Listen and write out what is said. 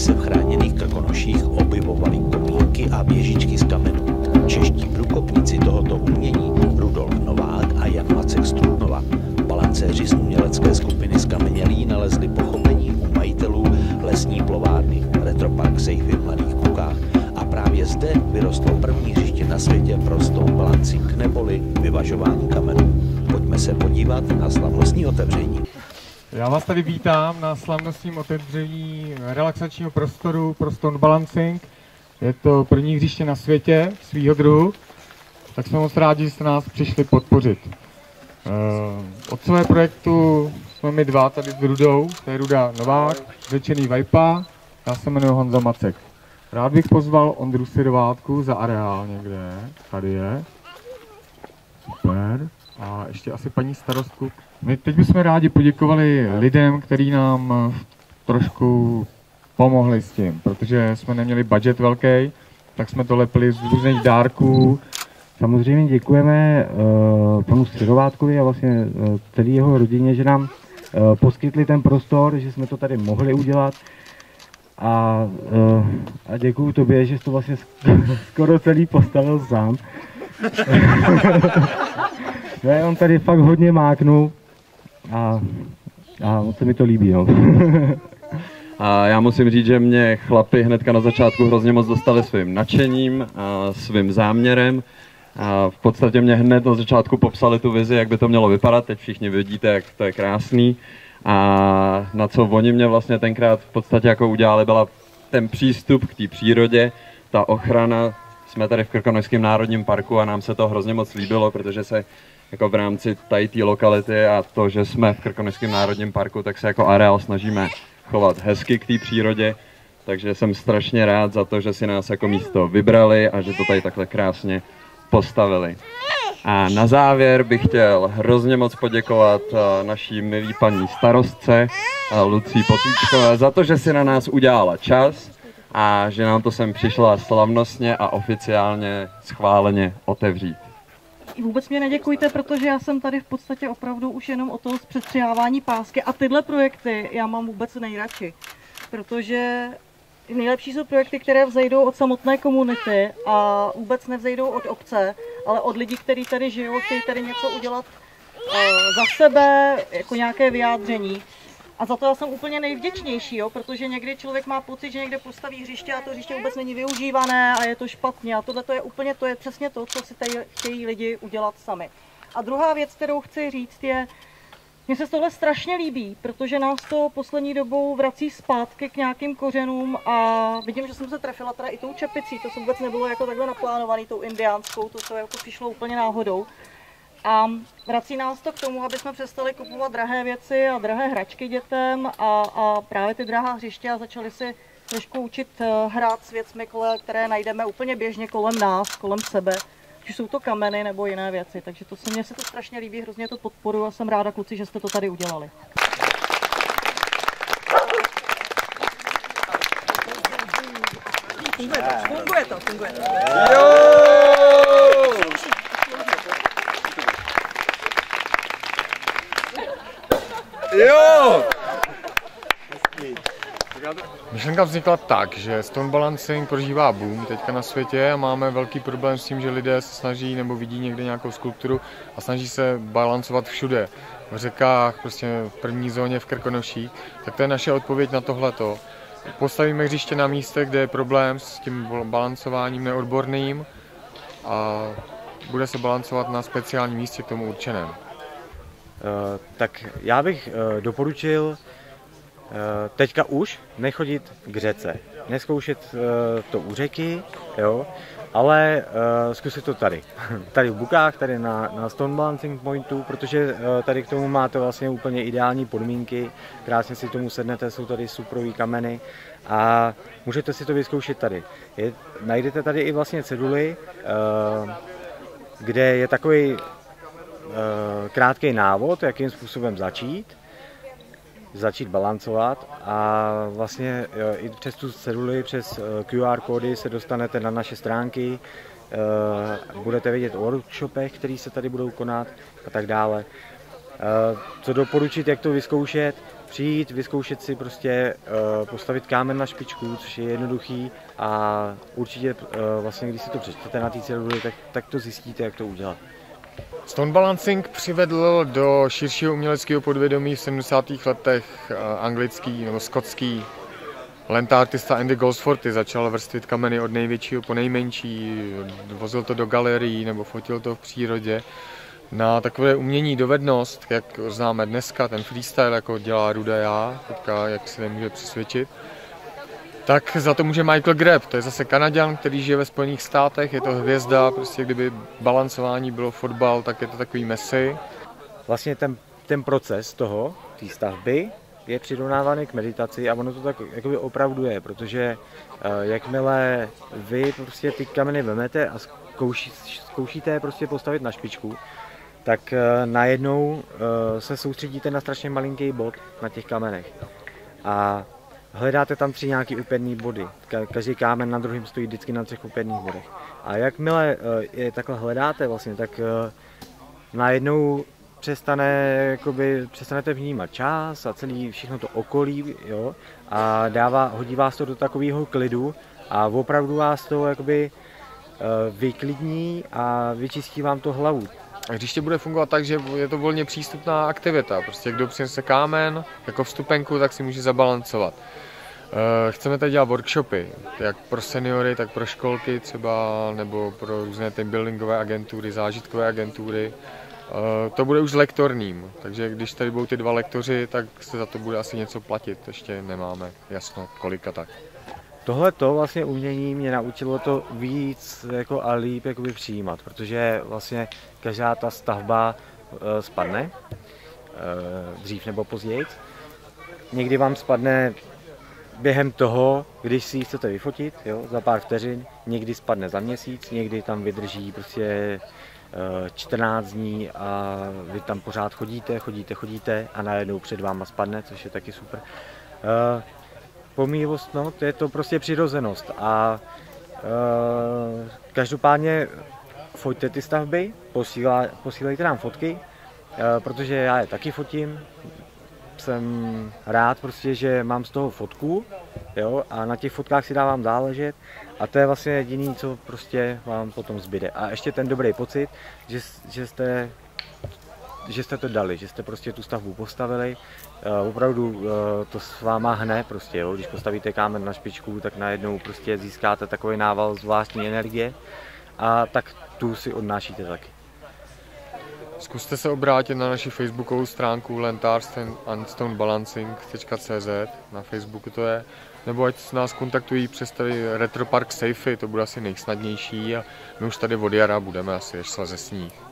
Макса в храм. Tady vítám na slavnostním otevření relaxačního prostoru pro stone balancing. Je to první hřiště na světě svýho druhu, tak jsme moc rádi, že jste nás přišli podpořit. Uh, od svého projektu jsme my dva tady s Rudou, to je Ruda Novák, řečený Vajpa, já se jmenuji Honza Macek. Rád bych pozval Ondru Sirvátku za areál někde, tady je. Super. A ještě asi paní starostku. My teď bychom rádi poděkovali lidem, kteří nám trošku pomohli s tím, protože jsme neměli budget velký, tak jsme to lepili z různých dárků. Samozřejmě děkujeme uh, panu Středovátkovi a vlastně uh, celé jeho rodině, že nám uh, poskytli ten prostor, že jsme to tady mohli udělat. A, uh, a děkuju tobě, že jsi to vlastně skoro celý postavil sám. ne, on tady fakt hodně máknul a, a moc se mi to líbí. No. A já musím říct, že mě chlapi hnedka na začátku hrozně moc dostali svým nadšením, a svým záměrem. A v podstatě mě hned na začátku popsali tu vizi, jak by to mělo vypadat. Teď všichni vidíte, jak to je krásný. A na co oni mě vlastně tenkrát v podstatě jako udělali, byla ten přístup k té přírodě, ta ochrana. Jsme tady v Krkonožském národním parku a nám se to hrozně moc líbilo, protože se jako v rámci tady té lokality a to, že jsme v Krkonožském národním parku, tak se jako areál snažíme chovat hezky k té přírodě. Takže jsem strašně rád za to, že si nás jako místo vybrali a že to tady takhle krásně postavili. A na závěr bych chtěl hrozně moc poděkovat eh, naší milý paní starostce eh, Lucí Potýčkové za to, že si na nás udělala čas a že nám to sem přišla slavnostně a oficiálně schváleně otevřít. Vůbec mě neděkujte, protože já jsem tady v podstatě opravdu už jenom o to zpřestřihávání pásky a tyhle projekty já mám vůbec nejradši, protože nejlepší jsou projekty, které vzejdou od samotné komunity a vůbec nevzejdou od obce, ale od lidí, kteří tady žijou, chtějí tady něco udělat uh, za sebe, jako nějaké vyjádření. A za to já jsem úplně nejvděčnější, jo, protože někdy člověk má pocit, že někde postaví hřiště a to hřiště vůbec není využívané a je to špatně. A tohle to je úplně, to je přesně to, co si tady chtějí lidi udělat sami. A druhá věc, kterou chci říct, je, mně se tohle strašně líbí, protože nás to poslední dobou vrací zpátky k nějakým kořenům a vidím, že jsem se trefila teda i tou čepicí, to se vůbec nebylo jako takhle naplánovaný, tou indiánskou, to se jako přišlo úplně náhodou. A vrací nás to k tomu, aby jsme přestali kupovat drahé věci a drahé hračky dětem a, a právě ty drahá hřiště a začali si trošku učit eh, hrát s věcmi, které najdeme úplně běžně kolem nás, kolem sebe. Či jsou to kameny nebo jiné věci. Takže to se mně se to strašně líbí, hrozně to podporuji a jsem ráda, kluci, že jste to tady udělali. Funguje to, funguje to, funguje to. Jo! Jo! Myšlenka vznikla tak, že stone balancing prožívá boom teďka na světě a máme velký problém s tím, že lidé se snaží nebo vidí někde nějakou skulpturu a snaží se balancovat všude. V řekách, prostě v první zóně v Krkonoších. Tak to je naše odpověď na tohleto. Postavíme hřiště na místě, kde je problém s tím balancováním neodborným a bude se balancovat na speciálním místě k tomu určeném. Eh, tak já bych eh, doporučil eh, teďka už nechodit k řece, neskoušet to u řeky, jo, ale zkusit to tady. Tady v Bukách, tady na, na Stone Balancing Pointu, protože tady k tomu máte vlastně úplně ideální podmínky, krásně si tomu sednete, jsou tady suprový kameny a můžete si to vyzkoušet tady. Je, najdete tady i vlastně ceduly, kde je takový krátký návod, jakým způsobem začít, začít balancovat a vlastně eh, i přes tu ceduli, přes eh, QR kódy se dostanete na naše stránky, budete vědět o workshopech, které se tady budou konat a tak dále. Co doporučit, jak to vyzkoušet? Přijít, vyzkoušet si prostě postavit kámen na špičku, což je jednoduchý a určitě vlastně, když si to přečtete na té ceduli, tak, tak to zjistíte, jak to udělat. Stone balancing přivedl do širšího uměleckého podvědomí v 70. letech eh, anglický nebo skotský Lentartista Andy Goldsforty začal vrstvit kameny od největšího po nejmenší, vozil to do galerií nebo fotil to v přírodě. Na takové umění dovednost, jak známe dneska, ten freestyle, jako dělá Ruda já, teďka jak si nemůže přesvědčit, tak za to může Michael Greb, to je zase Kanaděn, který žije ve Spojených státech, je to hvězda, prostě kdyby balancování bylo fotbal, tak je to takový Messi. Vlastně ten, ten proces toho, té stavby, je přirovnávaný k meditaci a ono to tak jakoby opravdu je, protože uh, jakmile vy prostě ty kameny vemete a zkouší, zkoušíte je prostě postavit na špičku, tak uh, najednou uh, se soustředíte na strašně malinký bod na těch kamenech. A hledáte tam tři nějaký upevný body. Každý kámen na druhém stojí vždycky na třech upevných bodech. A jakmile je takhle hledáte vlastně, tak najednou přestane, jakoby, přestanete vnímat čas a celý všechno to okolí, jo, a dává, hodí vás to do takového klidu a opravdu vás to jakoby vyklidní a vyčistí vám to hlavu. A když to bude fungovat tak, že je to volně přístupná aktivita, prostě kdo přinese kámen jako vstupenku, tak si může zabalancovat. Eh, chceme tady dělat workshopy, jak pro seniory, tak pro školky třeba, nebo pro různé team buildingové agentury, zážitkové agentury. Eh, to bude už s lektorným, takže když tady budou ty dva lektoři, tak se za to bude asi něco platit, ještě nemáme jasno kolika tak. Tohle to vlastně umění mě naučilo to víc jako a líp jakoby přijímat, protože vlastně každá ta stavba uh, spadne, uh, dřív nebo později. Někdy vám spadne během toho, když si ji chcete vyfotit, jo, za pár vteřin, někdy spadne za měsíc, někdy tam vydrží prostě 14 eh, dní a vy tam pořád chodíte, chodíte, chodíte a najednou před váma spadne, což je taky super. Pomývost, no, to je to prostě přirozenost. A eh, každopádně foťte ty stavby, posílá, posílejte nám fotky, protože já je taky fotím, jsem rád prostě, že mám z toho fotku jo, a na těch fotkách si dávám záležet. A to je vlastně jediný, co prostě vám potom zbyde. A ještě ten dobrý pocit, že, že jste že jste to dali, že jste prostě tu stavbu postavili. Uh, opravdu uh, to s váma hne prostě, jo. když postavíte kámen na špičku, tak najednou prostě získáte takový nával zvláštní energie a tak tu si odnášíte taky. Zkuste se obrátit na naši facebookovou stránku lentarstoneBalancing.cz na Facebooku to je, nebo ať nás kontaktují přes tady Retropark Safety, to bude asi nejsnadnější a my už tady od jara budeme asi ještě ze sníh.